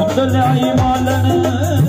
وقت العيب على